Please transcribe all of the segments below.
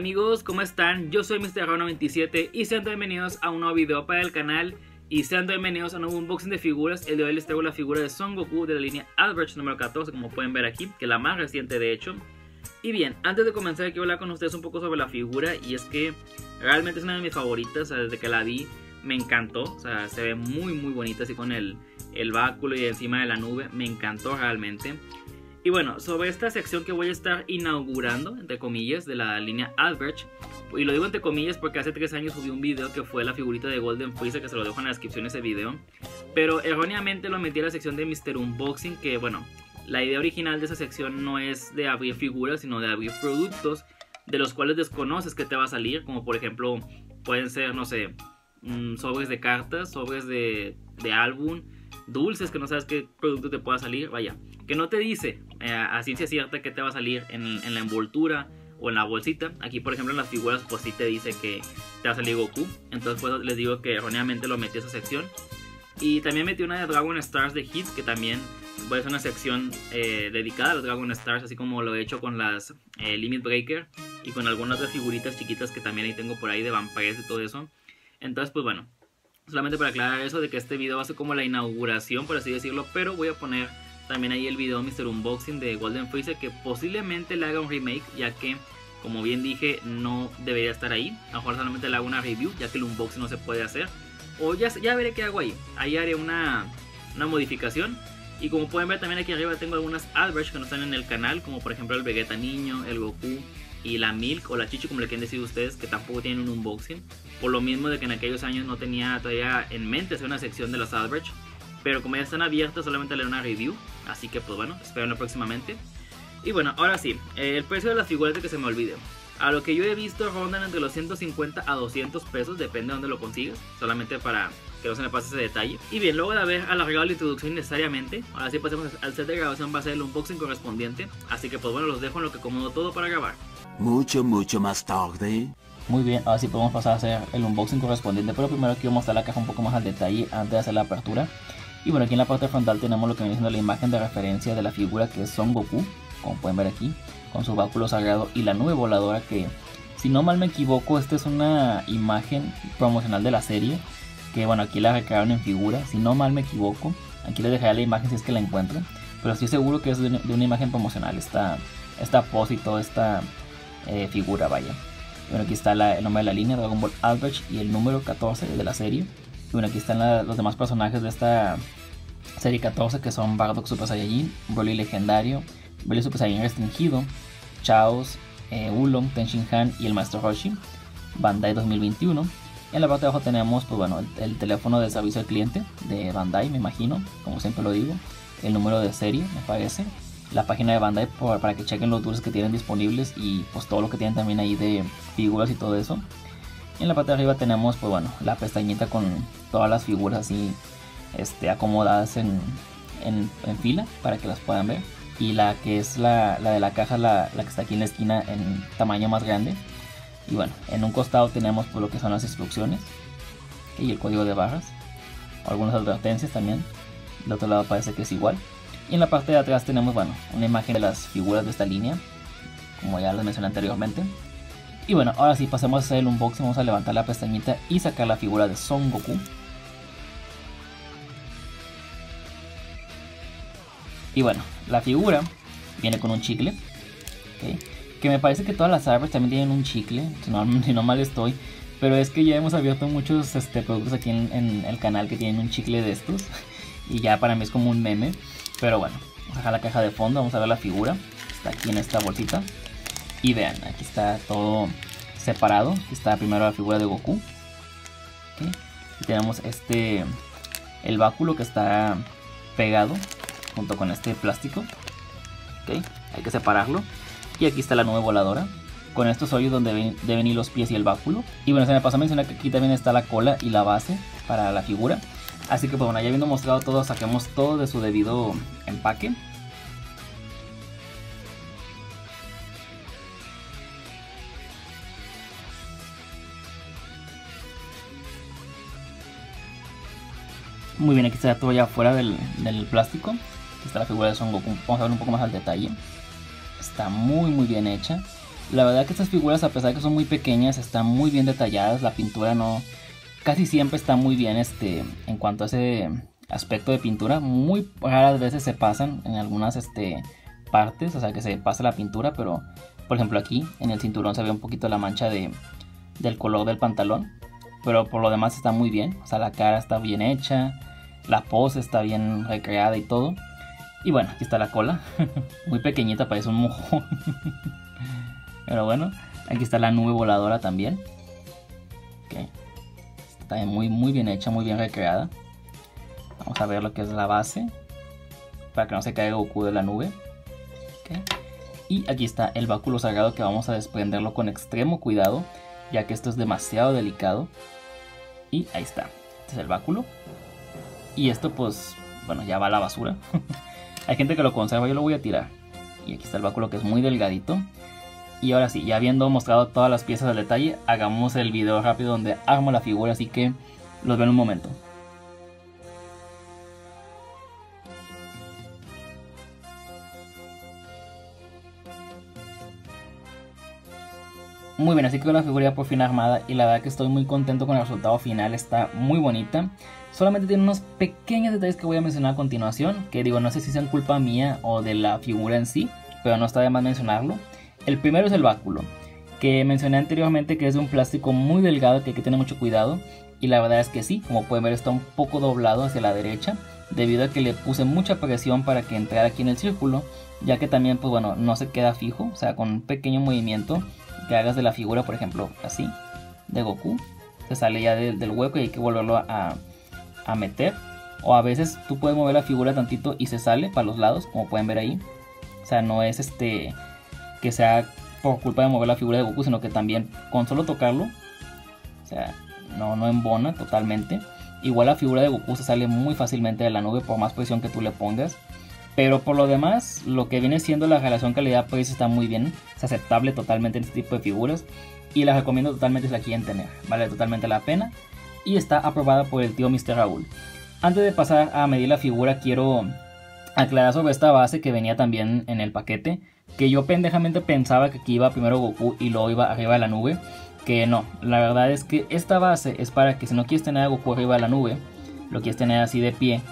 amigos, ¿cómo están? Yo soy MrRao97 y sean bienvenidos a un nuevo video para el canal y sean bienvenidos a un nuevo unboxing de figuras. El de hoy les traigo la figura de Son Goku de la línea Albert número 14, como pueden ver aquí, que es la más reciente de hecho. Y bien, antes de comenzar quiero hablar con ustedes un poco sobre la figura y es que realmente es una de mis favoritas, desde que la vi me encantó, o sea, se ve muy muy bonita así con el, el báculo y encima de la nube, me encantó realmente. Y bueno, sobre esta sección que voy a estar inaugurando, entre comillas, de la línea Albert, y lo digo entre comillas porque hace 3 años subí un video que fue la figurita de Golden Freezer, que se lo dejo en la descripción de ese video, pero erróneamente lo metí a la sección de Mr. Unboxing, que bueno, la idea original de esa sección no es de abrir figuras, sino de abrir productos de los cuales desconoces que te va a salir, como por ejemplo pueden ser, no sé, mm, sobres de cartas, sobres de álbum, dulces que no sabes qué producto te pueda salir, vaya, que no te dice eh, a ciencia cierta que te va a salir en, la envoltura o en la bolsita. Aquí, por ejemplo, en las figuras, pues sí te dice que te va a salir Goku. Entonces, pues les digo que erróneamente lo metí a esa sección. Y también metí una de Dragon Stars de Hit, que también puede ser una sección eh, dedicada a los Dragon Stars, así como lo he hecho con las eh, Limit Breaker y con algunas otras figuritas chiquitas que también ahí tengo por ahí de vampires y todo eso. Entonces, pues bueno, solamente para aclarar eso de que este video va a ser como la inauguración, por así decirlo, pero voy a poner también ahí el video Mr. Unboxing de Golden Freezer que posiblemente le haga un remake ya que como bien dije no debería estar ahí. A lo mejor solamente le hago una review ya que el unboxing no se puede hacer. O ya, ya veré qué hago ahí. Ahí haré una, una modificación. Y como pueden ver también aquí arriba tengo algunas Albrecht que no están en el canal. Como por ejemplo el Vegeta Niño, el Goku y la Milk o la Chichi como le quieren decir ustedes que tampoco tienen un unboxing. Por lo mismo de que en aquellos años no tenía todavía en mente hacer una sección de las Albrecht. Pero como ya están abiertas, solamente haré una review. Así que pues bueno, espérenlo próximamente. Y bueno, ahora sí, el precio de las figuras de que se me olvide. A lo que yo he visto rondan entre los 150 a 200 pesos, depende de dónde lo consigas. Solamente para que no se me pase ese detalle. Y bien, luego de haber alargado la introducción necesariamente, ahora sí pasemos al set de grabación, va a ser el unboxing correspondiente. Así que pues bueno, los dejo en lo que acomodo todo para grabar. Mucho, mucho más tarde. Muy bien, ahora sí podemos pasar a hacer el unboxing correspondiente, pero primero quiero mostrar la caja un poco más al detalle antes de hacer la apertura. Y bueno, aquí en la parte frontal tenemos lo que viene siendo la imagen de referencia de la figura que es Son Goku, como pueden ver aquí, con su báculo sagrado y la nube voladora que, si no mal me equivoco, esta es una imagen promocional de la serie, que bueno, aquí la recrearon en figura, si no mal me equivoco, aquí les dejaré la imagen si es que la encuentran, pero estoy seguro que es de una, imagen promocional, esta, esta pose y toda esta eh, figura, vaya. Bueno, aquí está el nombre de la línea, Dragon Ball Albert y el número 14 de la serie. Y bueno, aquí están los demás personajes de esta serie 14 que son Bardock Super Saiyajin, Broly Legendario, Broly Super Saiyajin Restringido, Chaos, eh, Ulong, Tenshin Han y el Maestro Roshi, Bandai 2021. En la parte de abajo tenemos pues bueno, el, teléfono de servicio al cliente de Bandai, me imagino, como siempre lo digo, el número de serie, me parece, la página de Bandai para que chequen los dulces que tienen disponibles y pues todo lo que tienen también ahí de figuras y todo eso en la parte de arriba tenemos, pues bueno, la pestañita con todas las figuras así este, acomodadas en, fila para que las puedan ver. Y la que es la, de la caja, la, que está aquí en la esquina en tamaño más grande. Y bueno, en un costado tenemos pues, lo que son las instrucciones y el código de barras. Algunas advertencias también. Del otro lado parece que es igual. Y en la parte de atrás tenemos, bueno, una imagen de las figuras de esta línea. Como ya les mencioné anteriormente. Y bueno, ahora sí, pasemos a hacer el unboxing. Vamos a levantar la pestañita y sacar la figura de Son Goku. Y bueno, la figura viene con un chicle. Que me parece que todas las árboles también tienen un chicle. Si no, mal estoy. Pero es que ya hemos abierto muchos este, productos aquí en, el canal que tienen un chicle de estos. Y ya para mí es como un meme. Pero bueno, vamos a dejar la caja de fondo. Vamos a ver la figura. Está aquí en esta bolsita. Y vean, aquí está todo separado. Está primero la figura de Goku. Y tenemos este, el báculo que está pegado junto con este plástico. Hay que separarlo. Y aquí está la nube voladora. Con estos hoyos donde deben ir los pies y el báculo. Y bueno, se me pasó a mencionar que aquí también está la cola y la base para la figura. Así que pues bueno, ya habiendo mostrado todo, saquemos todo de su debido empaque. Muy bien, aquí está todo ya fuera del, plástico. Aquí está la figura de Son Goku. Vamos a ver un poco más al detalle. Está muy muy bien hecha. La verdad que estas figuras, a pesar de que son muy pequeñas, están muy bien detalladas. La pintura no. Casi siempre está muy bien este, en cuanto a ese aspecto de pintura. Muy raras veces se pasan en algunas este, partes, o sea que se pasa la pintura, pero por ejemplo aquí en el cinturón se ve un poquito la mancha de, del color del pantalón. Pero por lo demás está muy bien. O sea, la cara está bien hecha. La pose está bien recreada y todo. Y bueno, aquí está la cola. muy pequeñita, parece un mojón. Pero bueno, aquí está la nube voladora también. Está muy, muy bien hecha, muy bien recreada. Vamos a ver lo que es la base. Para que no se caiga Goku de la nube. Y aquí está el báculo sagrado que vamos a desprenderlo con extremo cuidado. Ya que esto es demasiado delicado. Y ahí está. Este es el báculo. Y esto pues, bueno, ya va a la basura. Hay gente que lo conserva, yo lo voy a tirar. Y aquí está el báculo que es muy delgadito. Y ahora sí, ya habiendo mostrado todas las piezas al detalle, hagamos el video rápido donde armo la figura, así que los veo en un momento. Muy bien, así que la figura por fin armada y la verdad que estoy muy contento con el resultado final, está muy bonita. Solamente tiene unos pequeños detalles que voy a mencionar a continuación, que digo, no sé si sean culpa mía o de la figura en sí, pero no está de más mencionarlo. El primero es el báculo, que mencioné anteriormente que es un plástico muy delgado que hay que tener mucho cuidado. Y la verdad es que sí, como pueden ver está un poco doblado hacia la derecha, debido a que le puse mucha presión para que entrara aquí en el círculo, ya que también pues bueno, no se queda fijo, o sea, con un pequeño movimiento que hagas de la figura, por ejemplo, así, de Goku, se sale ya del hueco y hay que volverlo a, a meter. O a veces tú puedes mover la figura tantito y se sale para los lados, como pueden ver ahí. O sea, no es este que sea por culpa de mover la figura de Goku, sino que también con solo tocarlo, o sea, no, no embona totalmente. Igual la figura de Goku se sale muy fácilmente de la nube por más presión que tú le pongas. Pero por lo demás, lo que viene siendo la relación calidad-precio está muy bien. Es aceptable totalmente en este tipo de figuras. Y la recomiendo totalmente si la quieren tener. Vale totalmente la pena. Y está aprobada por el tío Mr. Raúl. Antes de pasar a medir la figura, quiero aclarar sobre esta base que venía también en el paquete que yo pendejamente pensaba que aquí iba primero Goku y luego iba arriba de la nube. Que no, la verdad es que esta base es para que si no quieres tener a Goku arriba de la nube, lo quieres tener así de pie,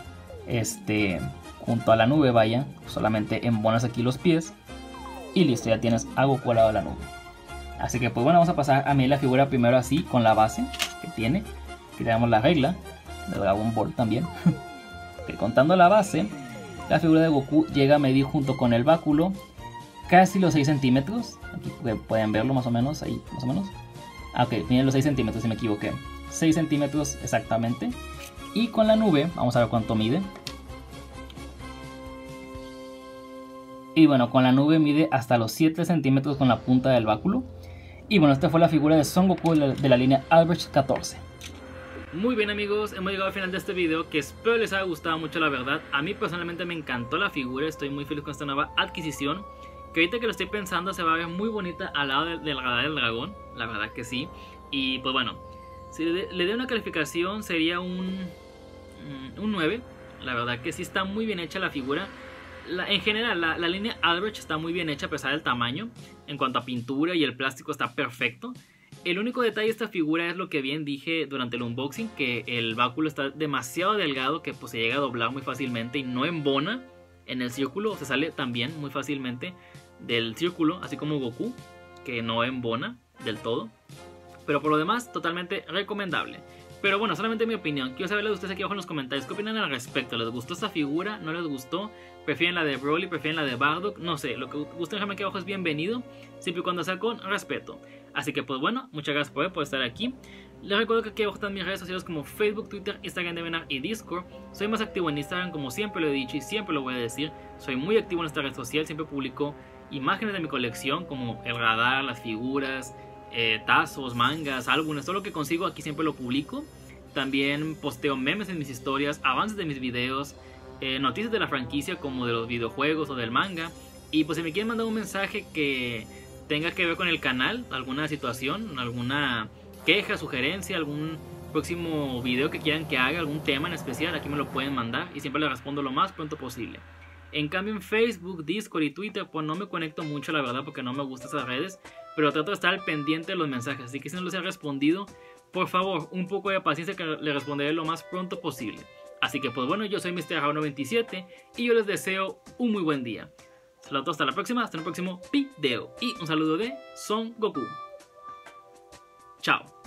este, junto a la nube, vaya, solamente embonas aquí los pies y listo, ya tienes a Goku al lado de la nube. Así que pues bueno, vamos a pasar a medir la figura primero así, con la base que tiene. Aquí la regla de Dragon Ball también. que contando la base, la figura de Goku llega a medir junto con el báculo casi los 6 centímetros. Aquí pueden verlo más o menos, ahí más o menos. Ah, ok, tiene los 6 centímetros si me equivoqué. 6 centímetros exactamente. Y con la nube, vamos a ver cuánto mide. Y bueno, con la nube mide hasta los 7 centímetros con la punta del báculo. Y bueno, esta fue la figura de Son Goku de la, línea Albrecht 14. Muy bien amigos, hemos llegado al final de este video que espero les haya gustado mucho la verdad. A mí personalmente me encantó la figura, estoy muy feliz con esta nueva adquisición. Que ahorita que lo estoy pensando se va a ver muy bonita al lado del, radar del dragón. La verdad que sí. Y pues bueno, si le, le doy una calificación sería un, mm, un 9. La verdad que sí está muy bien hecha la figura. en general, la, línea Albrecht está muy bien hecha a pesar del tamaño. En cuanto a pintura y el plástico está perfecto. El único detalle de esta figura es lo que bien dije durante el unboxing, que el báculo está demasiado delgado que pues, se llega a doblar muy fácilmente y no embona en el círculo, se sale también muy fácilmente del círculo, así como Goku, que no embona del todo. Pero por lo demás, totalmente recomendable. Pero bueno, solamente mi opinión. Quiero saber de ustedes aquí abajo en los comentarios. ¿Qué opinan al respecto? ¿Les gustó esta figura? ¿No les gustó? ¿Prefieren la de Broly? ¿Prefieren la de Bardock? No sé, lo que gusten dejarme aquí abajo es bienvenido. Siempre y cuando sea con respeto. Así que pues bueno, muchas gracias por, por estar aquí. Les recuerdo que aquí abajo están mis redes sociales como Facebook, Twitter, Instagram de Benar y Discord. Soy más activo en Instagram como siempre lo he dicho y siempre lo voy a decir. Soy muy activo en esta red social, siempre publico imágenes de mi colección como el radar, las figuras, eh, tazos, mangas, álbumes, todo lo que consigo aquí siempre lo publico. También posteo memes en mis historias, avances de mis videos, eh, noticias de la franquicia como de los videojuegos o del manga. Y pues si me quieren mandar un mensaje que tenga que ver con el canal, alguna situación, alguna queja, sugerencia, algún próximo video que quieran que haga, algún tema en especial, aquí me lo pueden mandar y siempre les respondo lo más pronto posible. En cambio en Facebook, Discord y Twitter pues no me conecto mucho la verdad porque no me gustan esas redes. pero trato de estar al pendiente de los mensajes, así que si no les he respondido, por favor, un poco de paciencia que le responderé lo más pronto posible. Así que pues bueno, yo soy Mr. y yo les deseo un muy buen día. Saludos hasta la próxima, hasta el próximo video. Y un saludo de Son Goku. Chao.